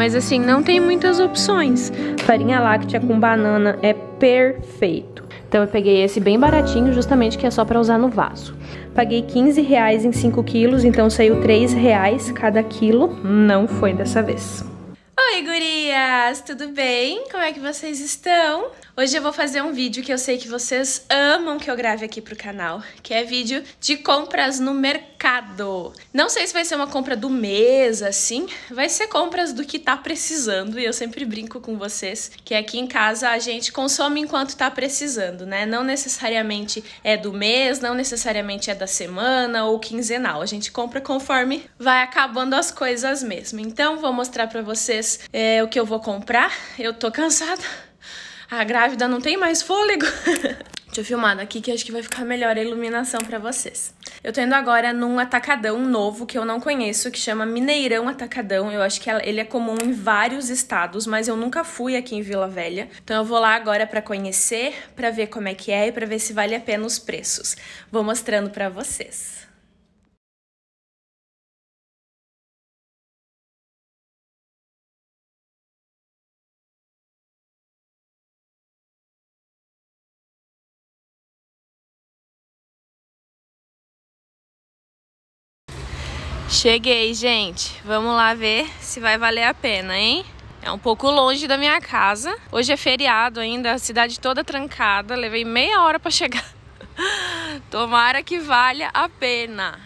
mas assim, não tem muitas opções. Farinha láctea com banana é perfeito. Então eu peguei esse bem baratinho, justamente que é só para usar no vaso. Paguei 15 reais em 5 quilos, então saiu 3 reais cada quilo. Não foi dessa vez. Oi, gurias! Tudo bem? Como é que vocês estão? Hoje eu vou fazer um vídeo que eu sei que vocês amam que eu grave aqui pro canal, que é vídeo de compras no mercado. Não sei se vai ser uma compra do mês, assim, vai ser compras do que tá precisando, e eu sempre brinco com vocês que aqui em casa a gente consome enquanto tá precisando, né? Não necessariamente é do mês, não necessariamente é da semana ou quinzenal, a gente compra conforme vai acabando as coisas mesmo. Então, vou mostrar pra vocês é, o que eu vou comprar. Eu tô cansada a grávida não tem mais fôlego. Deixa eu filmar daqui que acho que vai ficar melhor a iluminação para vocês. Eu tô indo agora num atacadão novo que eu não conheço, que chama Mineirão Atacadão. Eu acho que ele é comum em vários estados, mas eu nunca fui aqui em Vila Velha. Então eu vou lá agora para conhecer, para ver como é que é e para ver se vale a pena os preços. Vou mostrando para vocês. Cheguei, gente. Vamos lá ver se vai valer a pena, hein? É um pouco longe da minha casa. Hoje é feriado ainda, a cidade toda trancada. Levei meia hora para chegar. Tomara que valha a pena.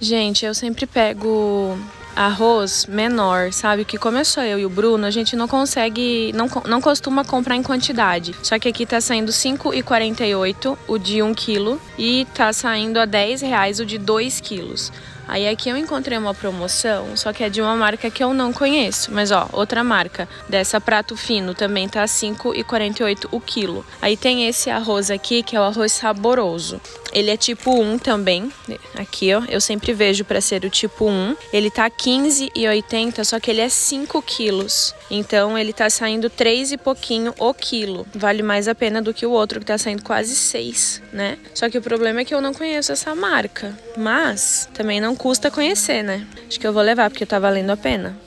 Gente, eu sempre pego arroz menor, sabe? Que como eu e o Bruno, a gente não consegue, não, não costuma comprar em quantidade. Só que aqui tá saindo 5,48 o de 1 quilo e tá saindo a 10 reais o de 2 quilos. Aí aqui eu encontrei uma promoção, só que é de uma marca que eu não conheço. Mas ó, outra marca dessa prato fino também tá 5,48 o quilo. Aí tem esse arroz aqui, que é o arroz saboroso. Ele é tipo 1 também. Aqui, ó, eu sempre vejo para ser o tipo 1. Ele tá 15,80, só que ele é 5 quilos. Então ele tá saindo 3 e pouquinho o quilo. Vale mais a pena do que o outro que tá saindo quase 6, né? Só que o problema é que eu não conheço essa marca. Mas também não custa conhecer, né? Acho que eu vou levar porque tá valendo a pena.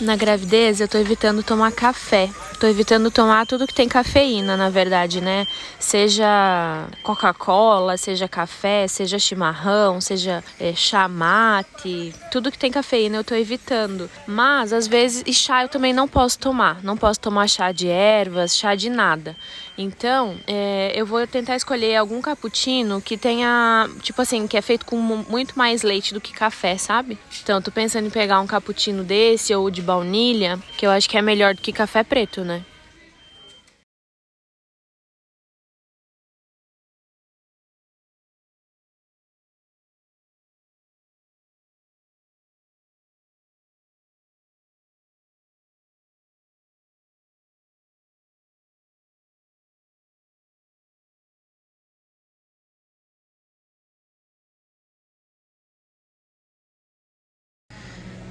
Na gravidez, eu tô evitando tomar café. Tô evitando tomar tudo que tem cafeína, na verdade, né? Seja Coca-Cola, seja café, seja chimarrão, seja é, chamate, tudo que tem cafeína eu tô evitando. Mas, às vezes, e chá eu também não posso tomar. Não posso tomar chá de ervas, chá de nada. Então, é, eu vou tentar escolher algum cappuccino que tenha, tipo assim, que é feito com muito mais leite do que café, sabe? Então, tô pensando em pegar um cappuccino desse ou de baunilha, que eu acho que é melhor do que café preto, né?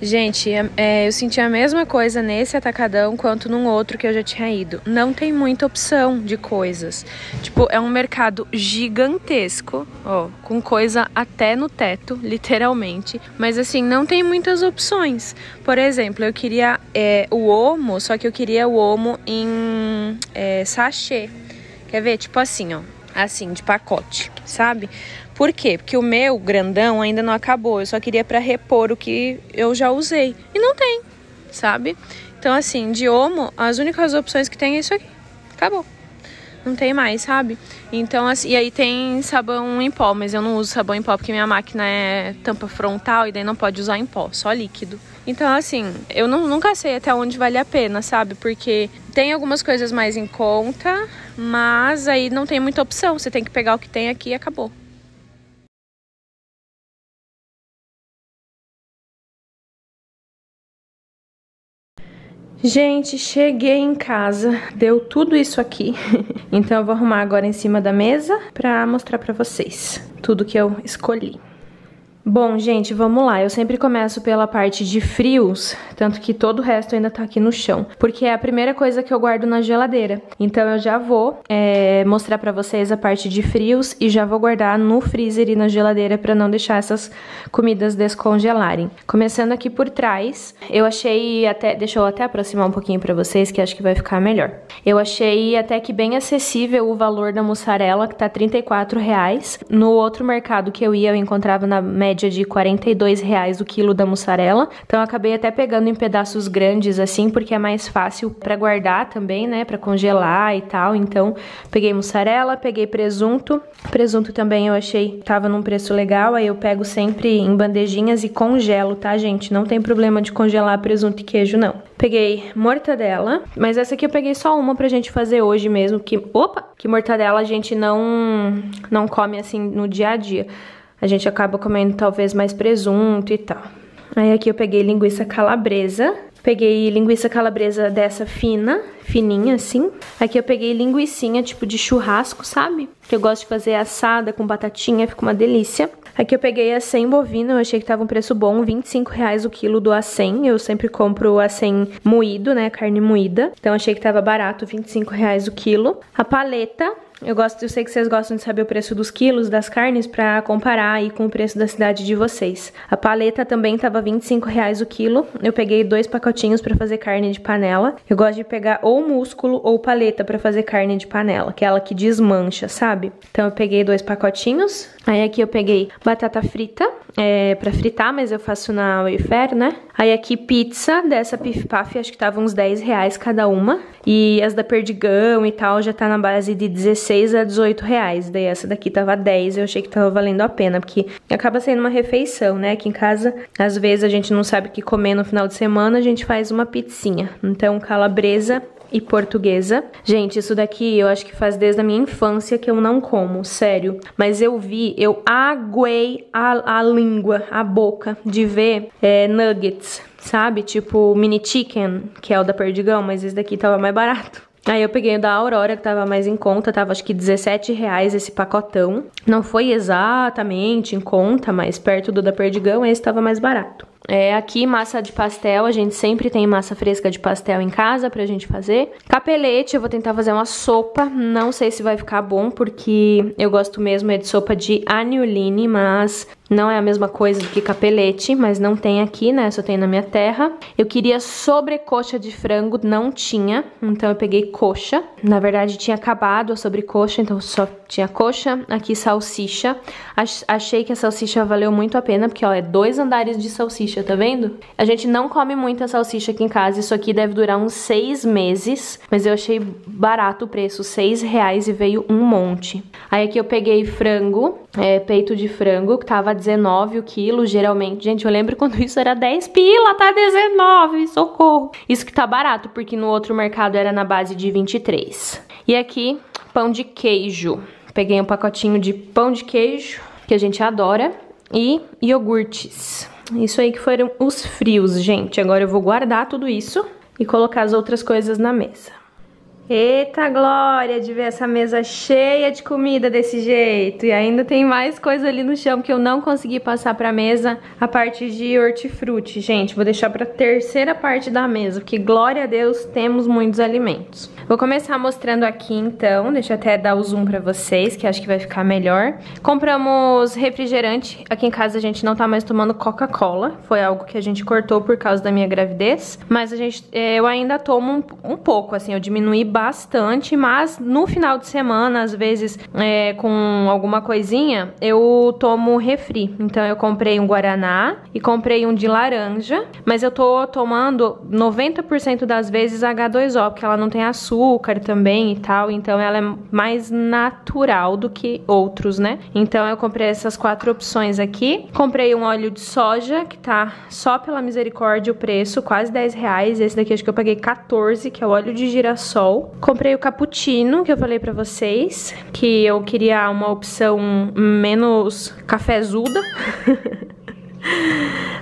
Gente, é, é, eu senti a mesma coisa nesse atacadão quanto num outro que eu já tinha ido. Não tem muita opção de coisas. Tipo, é um mercado gigantesco, ó, com coisa até no teto, literalmente. Mas assim, não tem muitas opções. Por exemplo, eu queria é, o omo, só que eu queria o omo em é, sachê. Quer ver? Tipo assim, ó assim, de pacote, sabe? Por quê? Porque o meu grandão ainda não acabou. Eu só queria para repor o que eu já usei. E não tem, sabe? Então, assim, de Omo, as únicas opções que tem é isso aqui. Acabou. Não tem mais, sabe? Então, assim, e aí tem sabão em pó, mas eu não uso sabão em pó porque minha máquina é tampa frontal e daí não pode usar em pó, só líquido. Então, assim, eu não, nunca sei até onde vale a pena, sabe? Porque tem algumas coisas mais em conta, mas aí não tem muita opção. Você tem que pegar o que tem aqui e acabou. Gente, cheguei em casa, deu tudo isso aqui. então eu vou arrumar agora em cima da mesa pra mostrar pra vocês tudo que eu escolhi. Bom, gente, vamos lá. Eu sempre começo pela parte de frios, tanto que todo o resto ainda tá aqui no chão, porque é a primeira coisa que eu guardo na geladeira. Então eu já vou é, mostrar pra vocês a parte de frios e já vou guardar no freezer e na geladeira pra não deixar essas comidas descongelarem. Começando aqui por trás, eu achei até... Deixa eu até aproximar um pouquinho pra vocês, que acho que vai ficar melhor. Eu achei até que bem acessível o valor da mussarela, que tá 34,00 reais. No outro mercado que eu ia, eu encontrava na média média de 42 reais o quilo da mussarela. Então acabei até pegando em pedaços grandes assim, porque é mais fácil para guardar também, né, para congelar e tal. Então peguei mussarela, peguei presunto. Presunto também eu achei tava num preço legal, aí eu pego sempre em bandejinhas e congelo, tá, gente? Não tem problema de congelar presunto e queijo não. Peguei mortadela, mas essa aqui eu peguei só uma pra gente fazer hoje mesmo, que opa, que mortadela a gente não não come assim no dia a dia a gente acaba comendo talvez mais presunto e tal. Aí aqui eu peguei linguiça calabresa, peguei linguiça calabresa dessa fina, fininha assim. Aqui eu peguei linguiçinha tipo de churrasco, sabe? Que eu gosto de fazer assada com batatinha, fica uma delícia. Aqui eu peguei a 100 bovino, eu achei que tava um preço bom, 25 reais o quilo do A100. Eu sempre compro o A100 moído, né, carne moída. Então achei que tava barato, 25 reais o quilo. A paleta, eu gosto, eu sei que vocês gostam de saber o preço dos quilos das carnes para comparar aí com o preço da cidade de vocês. A paleta também tava 25 reais o quilo. Eu peguei dois pacotinhos para fazer carne de panela. Eu gosto de pegar ou músculo ou paleta para fazer carne de panela, aquela que desmancha, sabe? Então eu peguei dois pacotinhos. Aí aqui eu peguei batata frita é, para fritar, mas eu faço na Wayfair, né? Aí aqui pizza dessa Pif Paf, acho que tava uns 10 reais cada uma. E as da Perdigão e tal já tá na base de 16 a 18 reais. Daí essa daqui tava 10, eu achei que tava valendo a pena, porque acaba sendo uma refeição, né? Aqui em casa, às vezes a gente não sabe o que comer no final de semana, a gente faz uma pizzinha. Então, calabresa e portuguesa. Gente, isso daqui eu acho que faz desde a minha infância que eu não como, sério. Mas eu vi, eu aguei a, a língua, a boca de ver é, nuggets, sabe? Tipo mini chicken, que é o da Perdigão, mas esse daqui tava mais barato. Aí eu peguei o da Aurora, que tava mais em conta, tava acho que 17 reais esse pacotão. Não foi exatamente em conta, mas perto do da Perdigão, esse tava mais barato. É, aqui, massa de pastel, a gente sempre tem massa fresca de pastel em casa pra gente fazer. Capelete, eu vou tentar fazer uma sopa, não sei se vai ficar bom, porque eu gosto mesmo é de sopa de anioline, mas não é a mesma coisa do que capelete, mas não tem aqui, né? Só tem na minha terra. Eu queria sobrecoxa de frango, não tinha, então eu peguei coxa. Na verdade, tinha acabado a sobrecoxa, então só tinha coxa. Aqui, salsicha. Achei que a salsicha valeu muito a pena, porque, ó, é dois andares de salsicha, tá vendo? A gente não come muita salsicha aqui em casa, isso aqui deve durar uns seis meses, mas eu achei barato o preço, seis reais e veio um monte. Aí aqui eu peguei frango, é, peito de frango, que tava 19 o quilo, geralmente. Gente, eu lembro quando isso era 10 pila, tá 19, socorro. Isso que tá barato, porque no outro mercado era na base de 23. E aqui, pão de queijo. Peguei um pacotinho de pão de queijo, que a gente adora, e iogurtes. Isso aí que foram os frios, gente. Agora eu vou guardar tudo isso e colocar as outras coisas na mesa. Eita glória de ver essa mesa cheia de comida desse jeito. E ainda tem mais coisa ali no chão que eu não consegui passar pra mesa. A parte de hortifruti, gente. Vou deixar pra terceira parte da mesa, porque glória a Deus temos muitos alimentos. Vou começar mostrando aqui então, deixa eu até dar o zoom pra vocês, que acho que vai ficar melhor. Compramos refrigerante, aqui em casa a gente não tá mais tomando Coca-Cola, foi algo que a gente cortou por causa da minha gravidez, mas a gente, é, eu ainda tomo um, um pouco, assim, eu diminuí bastante, mas no final de semana, às vezes é, com alguma coisinha, eu tomo refri. Então eu comprei um Guaraná e comprei um de laranja, mas eu tô tomando 90% das vezes H2O, porque ela não tem açúcar também e tal, então ela é mais natural do que outros, né? Então eu comprei essas quatro opções aqui. Comprei um óleo de soja, que tá só pela misericórdia o preço, quase 10 reais. Esse daqui acho que eu paguei 14, que é o óleo de girassol. Comprei o cappuccino, que eu falei pra vocês, que eu queria uma opção menos cafezuda.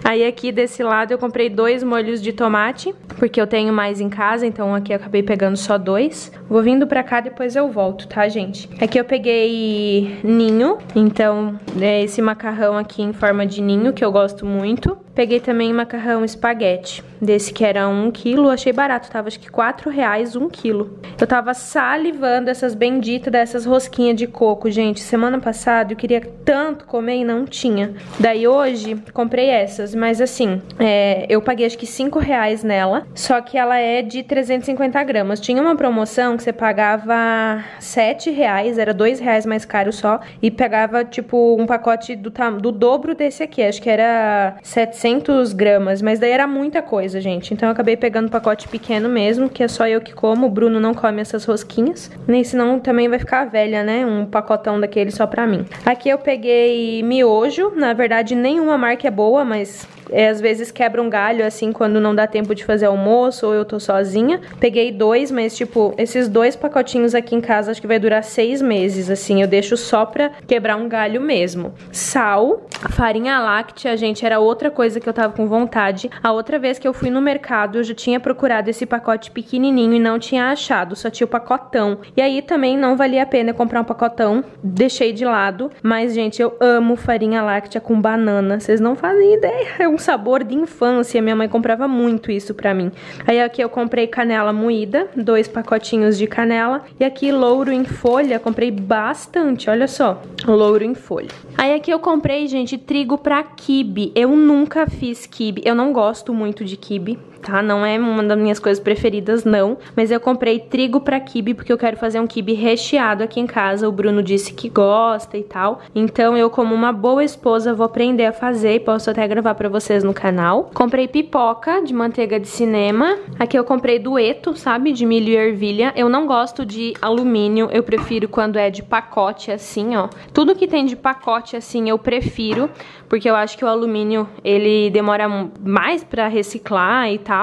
Aí aqui desse lado eu comprei dois molhos de tomate, porque eu tenho mais em casa, então aqui eu acabei pegando só dois. Vou vindo pra cá, depois eu volto, tá, gente? Aqui eu peguei ninho, então é esse macarrão aqui em forma de ninho, que eu gosto muito. Peguei também macarrão espaguete, desse que era um quilo, achei barato, tava acho que quatro reais um quilo. Eu tava salivando essas benditas dessas rosquinhas de coco, gente. Semana passada eu queria tanto comer e não tinha. Daí hoje comprei essas, mas assim, é, eu paguei acho que cinco reais nela, só que ela é de 350 gramas. Tinha uma promoção que você pagava sete reais, era dois reais mais caro só, e pegava tipo um pacote do, do dobro desse aqui, acho que era 700 400 gramas, mas daí era muita coisa, gente. Então eu acabei pegando um pacote pequeno mesmo, que é só eu que como. O Bruno não come essas rosquinhas, nem senão também vai ficar velha, né? Um pacotão daquele só pra mim. Aqui eu peguei miojo, na verdade nenhuma marca é boa, mas é, às vezes quebra um galho, assim, quando não dá tempo de fazer almoço ou eu tô sozinha. Peguei dois, mas, tipo, esses dois pacotinhos aqui em casa acho que vai durar seis meses, assim. Eu deixo só pra quebrar um galho mesmo. Sal, farinha láctea, gente, era outra coisa que eu tava com vontade. A outra vez que eu fui no mercado, eu já tinha procurado esse pacote pequenininho e não tinha achado, só tinha o pacotão. E aí também não valia a pena comprar um pacotão, deixei de lado. Mas, gente, eu amo farinha láctea com banana. Vocês não fazem ideia, é um sabor de infância. Minha mãe comprava muito isso pra mim. Aí aqui eu comprei canela moída, dois pacotinhos de canela. E aqui louro em folha, comprei bastante, olha só. Louro em folha. Aí aqui eu comprei, gente, trigo pra quibe. Eu nunca fiz quibe, eu não gosto muito de quibe tá? Não é uma das minhas coisas preferidas, não. Mas eu comprei trigo pra quibe, porque eu quero fazer um quibe recheado aqui em casa. O Bruno disse que gosta e tal. Então eu, como uma boa esposa, vou aprender a fazer e posso até gravar pra vocês no canal. Comprei pipoca de manteiga de cinema. Aqui eu comprei dueto, sabe? De milho e ervilha. Eu não gosto de alumínio, eu prefiro quando é de pacote assim, ó. Tudo que tem de pacote assim eu prefiro, porque eu acho que o alumínio, ele demora mais pra reciclar e tal.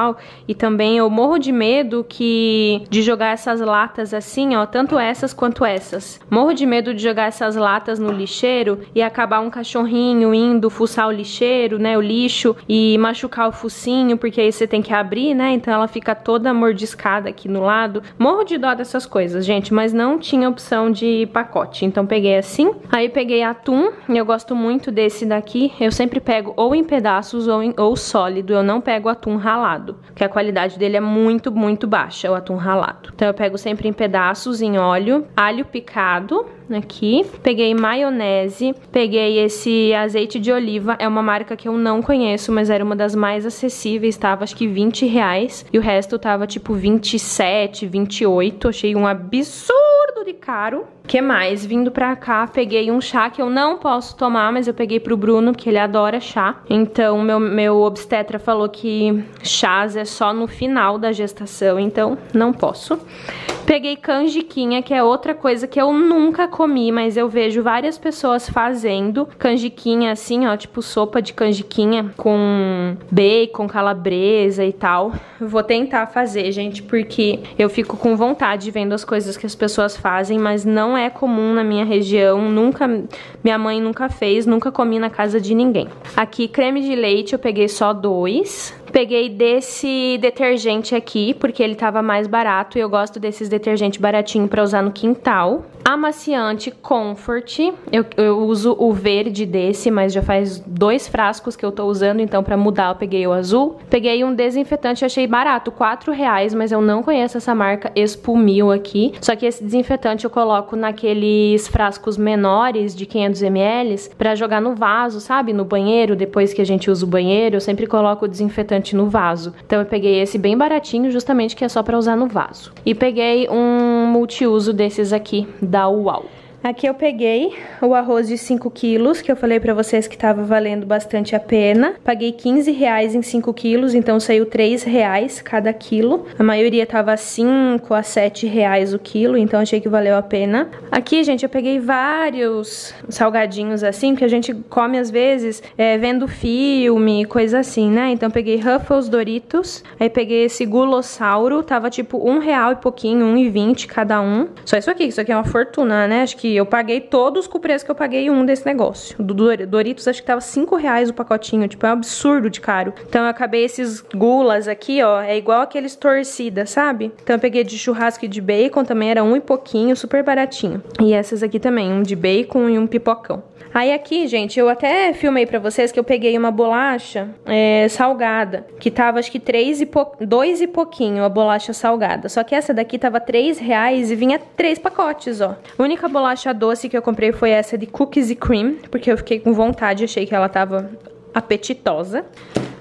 E também eu morro de medo que de jogar essas latas assim, ó, tanto essas quanto essas. Morro de medo de jogar essas latas no lixeiro e acabar um cachorrinho indo fuçar o lixeiro, né, o lixo e machucar o focinho, porque aí você tem que abrir, né? Então ela fica toda mordiscada aqui no lado. Morro de dó dessas coisas, gente, mas não tinha opção de pacote. Então peguei assim. Aí peguei atum, eu gosto muito desse daqui. Eu sempre pego ou em pedaços ou, em, ou sólido. Eu não pego atum ralado ralado, que a qualidade dele é muito, muito baixa, o atum ralado. Então eu pego sempre em pedaços, em óleo, alho picado, aqui. Peguei maionese, peguei esse azeite de oliva, é uma marca que eu não conheço, mas era uma das mais acessíveis, tava acho que 20 reais, e o resto tava tipo 27, 28, achei um absurdo de caro. que mais? Vindo pra cá, peguei um chá que eu não posso tomar, mas eu peguei pro Bruno, porque ele adora chá. Então, meu, meu obstetra falou que chás é só no final da gestação, então não posso. Peguei canjiquinha, que é outra coisa que eu nunca comi, mas eu vejo várias pessoas fazendo canjiquinha assim, ó, tipo sopa de canjiquinha com bacon, calabresa e tal. Vou tentar fazer, gente, porque eu fico com vontade vendo as coisas que as pessoas fazem, mas não é comum na minha região, nunca minha mãe nunca fez, nunca comi na casa de ninguém. Aqui creme de leite eu peguei só dois. Peguei desse detergente aqui, porque ele tava mais barato e eu gosto desses detergente baratinho para usar no quintal. Amaciante Comfort, eu, eu, uso o verde desse, mas já faz dois frascos que eu tô usando, então para mudar eu peguei o azul. Peguei um desinfetante, achei barato, quatro reais, mas eu não conheço essa marca Espumil aqui. Só que esse desinfetante eu coloco naqueles frascos menores de 500 ml para jogar no vaso, sabe? No banheiro, depois que a gente usa o banheiro, eu sempre coloco o desinfetante no vaso. Então eu peguei esse bem baratinho, justamente que é só para usar no vaso. E peguei um multiuso desses aqui da UAU. Aqui eu peguei o arroz de 5 quilos, que eu falei pra vocês que tava valendo bastante a pena. Paguei 15 reais em 5 quilos, então saiu 3 reais cada quilo. A maioria tava 5 a 7 reais o quilo, então achei que valeu a pena. Aqui, gente, eu peguei vários salgadinhos assim, que a gente come às vezes é, vendo filme, coisa assim, né? Então peguei Ruffles Doritos, aí peguei esse Gulossauro, tava tipo um real e pouquinho, um e vinte cada um. Só isso aqui, isso aqui é uma fortuna, né? Acho que eu paguei todos com o preço que eu paguei um desse negócio. Do Doritos acho que tava 5 reais o pacotinho, tipo, é um absurdo de caro. Então eu acabei esses gulas aqui, ó, é igual aqueles torcida, sabe? Então eu peguei de churrasco e de bacon, também era um e pouquinho, super baratinho. E essas aqui também, um de bacon e um pipocão. Aí aqui, gente, eu até filmei pra vocês que eu peguei uma bolacha é, salgada, que tava acho que 3 e. 2 e pouquinho a bolacha salgada. Só que essa daqui tava 3 reais e vinha três pacotes, ó. A única bolacha doce que eu comprei foi essa de cookies e cream, porque eu fiquei com vontade, achei que ela tava apetitosa.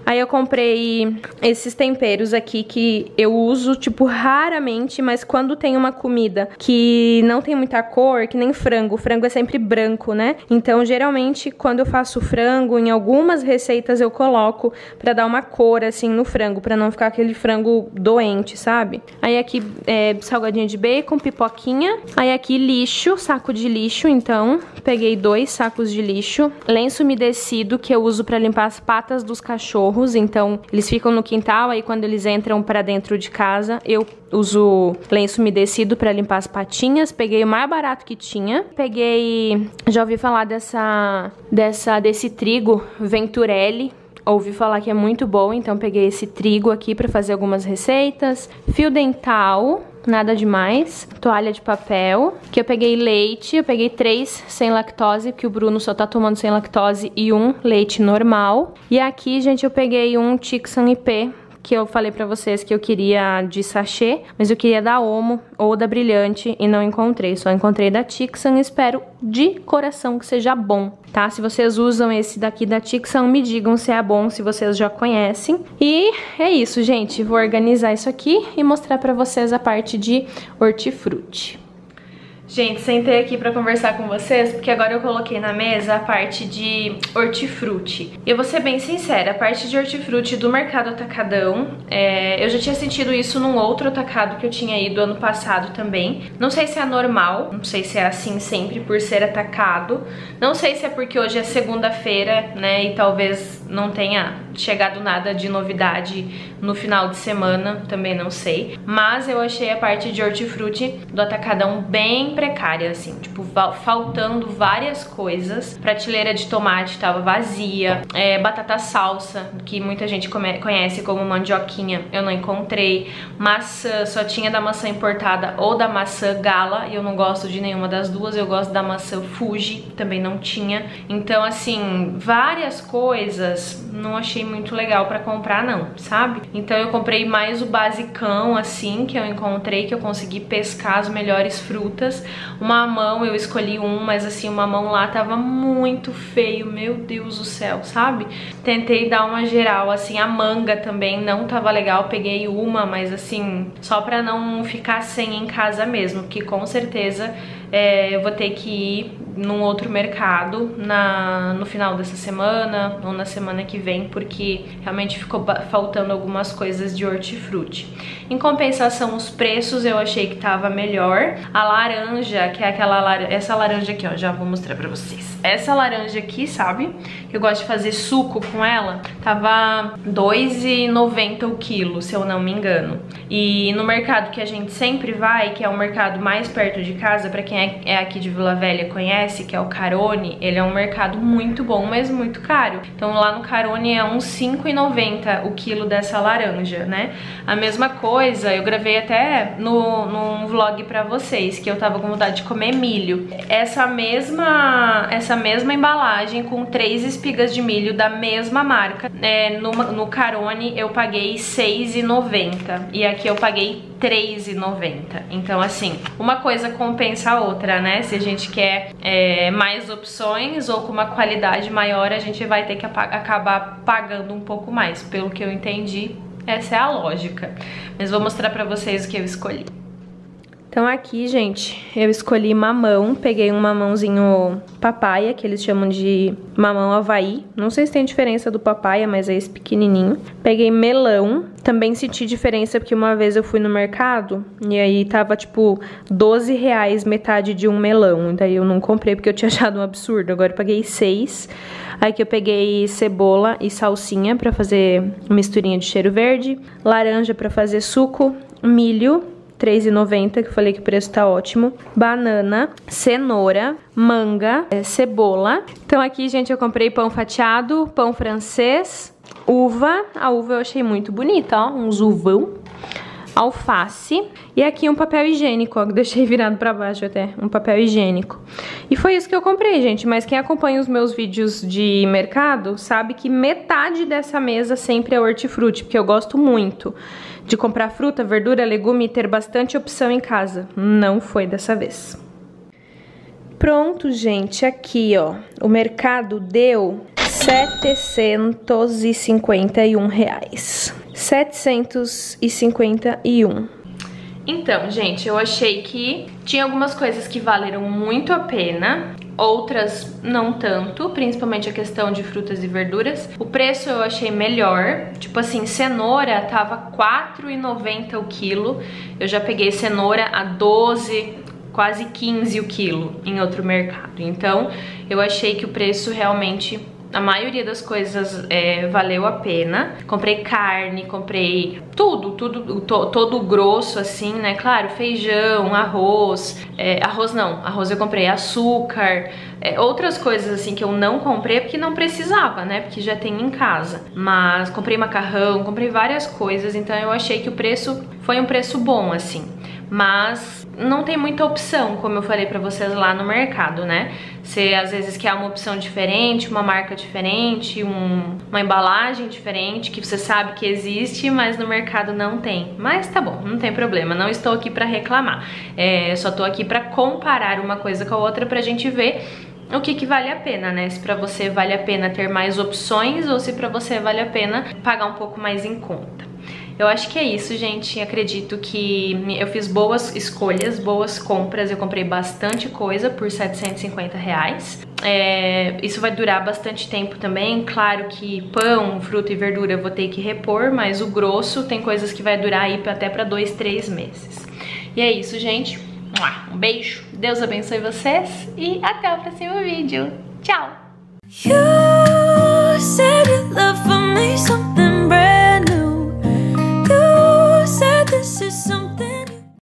Aí eu comprei esses temperos aqui que eu uso, tipo, raramente, mas quando tem uma comida que não tem muita cor, que nem frango, o frango é sempre branco, né? Então, geralmente, quando eu faço frango, em algumas receitas eu coloco pra dar uma cor, assim, no frango, pra não ficar aquele frango doente, sabe? Aí aqui, é, salgadinho de bacon, pipoquinha. Aí aqui, lixo, saco de lixo, então, peguei dois sacos de lixo. Lenço umedecido, que eu uso pra limpar as patas dos cachorros cachorros, então eles ficam no quintal, aí quando eles entram para dentro de casa, eu uso lenço umedecido para limpar as patinhas. Peguei o mais barato que tinha. Peguei, já ouvi falar dessa dessa desse trigo Venturelli, ouvi falar que é muito bom, então peguei esse trigo aqui para fazer algumas receitas. Fio dental, nada demais. Toalha de papel, que eu peguei leite, eu peguei três sem lactose, porque o Bruno só tá tomando sem lactose, e um leite normal. E aqui, gente, eu peguei um Tixan IP, que eu falei pra vocês que eu queria de sachê, mas eu queria da Omo ou da Brilhante e não encontrei. Só encontrei da Tixan espero de coração que seja bom, tá? Se vocês usam esse daqui da Tixan, me digam se é bom, se vocês já conhecem. E é isso, gente. Vou organizar isso aqui e mostrar pra vocês a parte de hortifruti. Gente, sentei aqui pra conversar com vocês, porque agora eu coloquei na mesa a parte de hortifruti. E eu vou ser bem sincera, a parte de hortifruti do mercado atacadão, é, eu já tinha sentido isso num outro atacado que eu tinha ido ano passado também. Não sei se é normal, não sei se é assim sempre por ser atacado. Não sei se é porque hoje é segunda-feira, né, e talvez não tenha chegado nada de novidade no final de semana, também não sei. Mas eu achei a parte de hortifruti do atacadão bem precária, assim, tipo, faltando várias coisas. Prateleira de tomate tava vazia, é, batata salsa, que muita gente conhece como mandioquinha, eu não encontrei. Maçã, só tinha da maçã importada ou da maçã gala, e eu não gosto de nenhuma das duas, eu gosto da maçã Fuji, também não tinha. Então, assim, várias coisas não achei muito legal pra comprar, não, sabe? Então eu comprei mais o basicão, assim, que eu encontrei, que eu consegui pescar as melhores frutas. Uma mão, eu escolhi um, mas assim, uma mão lá tava muito feio, meu Deus do céu, sabe? Tentei dar uma geral, assim, a manga também não tava legal, peguei uma, mas assim, só pra não ficar sem em casa mesmo, porque com certeza é, eu vou ter que ir num outro mercado na, no final dessa semana ou na semana que vem, porque realmente ficou faltando algumas coisas de hortifruti. Em compensação, os preços eu achei que tava melhor. A laranja, que é aquela laranja, essa laranja aqui, ó, já vou mostrar pra vocês. Essa laranja aqui, sabe? Que eu gosto de fazer suco com ela, tava R$2,90 o quilo, se eu não me engano. E no mercado que a gente sempre vai, que é o mercado mais perto de casa, pra quem é, é aqui de Vila Velha conhece, que é o Carone, ele é um mercado muito bom, mas muito caro. Então lá no Carone é uns R$5,90 o quilo dessa laranja, né? A mesma coisa, eu gravei até no, num vlog pra vocês, que eu tava com vontade de comer milho. Essa mesma, essa mesma embalagem com três espigas de milho da mesma marca, é, no, no Carone eu paguei R$6,90 e aqui eu paguei R$3,90. Então assim, uma coisa compensa a outra, né? Se a gente quer é, mais opções ou com uma qualidade maior, a gente vai ter que acabar pagando um pouco mais. Pelo que eu entendi, essa é a lógica. Mas vou mostrar pra vocês o que eu escolhi. Então aqui, gente, eu escolhi mamão, peguei um mamãozinho papaya, que eles chamam de mamão havaí. Não sei se tem diferença do papaya, mas é esse pequenininho. Peguei melão, também senti diferença porque uma vez eu fui no mercado e aí tava tipo 12 reais metade de um melão. Daí eu não comprei porque eu tinha achado um absurdo, agora eu paguei 6. Aí que eu peguei cebola e salsinha pra fazer misturinha de cheiro verde, laranja pra fazer suco, milho, 3,90, que eu falei que o preço tá ótimo. Banana, cenoura, manga, é, cebola. Então aqui, gente, eu comprei pão fatiado, pão francês, uva. A uva eu achei muito bonita, ó, uns uvão alface e aqui um papel higiênico, ó, que deixei virado pra baixo até, um papel higiênico. E foi isso que eu comprei, gente, mas quem acompanha os meus vídeos de mercado sabe que metade dessa mesa sempre é hortifruti, porque eu gosto muito de comprar fruta, verdura, legume e ter bastante opção em casa. Não foi dessa vez. Pronto, gente, aqui, ó, o mercado deu 751 reais. 751. Então, gente, eu achei que tinha algumas coisas que valeram muito a pena, outras não tanto, principalmente a questão de frutas e verduras. O preço eu achei melhor, tipo assim, cenoura tava R$4,90 o quilo, eu já peguei cenoura a 12, quase 15 o quilo em outro mercado. Então, eu achei que o preço realmente a maioria das coisas é, valeu a pena. Comprei carne, comprei tudo, tudo, to, todo grosso assim, né? Claro, feijão, arroz, é, arroz não, arroz eu comprei, açúcar, é, outras coisas assim que eu não comprei porque não precisava, né? Porque já tem em casa. Mas comprei macarrão, comprei várias coisas, então eu achei que o preço foi um preço bom, assim mas não tem muita opção, como eu falei pra vocês lá no mercado, né? Você às vezes quer uma opção diferente, uma marca diferente, um, uma embalagem diferente, que você sabe que existe, mas no mercado não tem. Mas tá bom, não tem problema, não estou aqui pra reclamar. É, só tô aqui pra comparar uma coisa com a outra pra gente ver o que, que vale a pena, né? Se pra você vale a pena ter mais opções ou se pra você vale a pena pagar um pouco mais em conta. Eu acho que é isso, gente. Acredito que eu fiz boas escolhas, boas compras. Eu comprei bastante coisa por 750 reais. É, isso vai durar bastante tempo também. Claro que pão, fruta e verdura eu vou ter que repor, mas o grosso tem coisas que vai durar aí até para dois, três meses. E é isso, gente. Um beijo, Deus abençoe vocês e até o próximo vídeo. Tchau!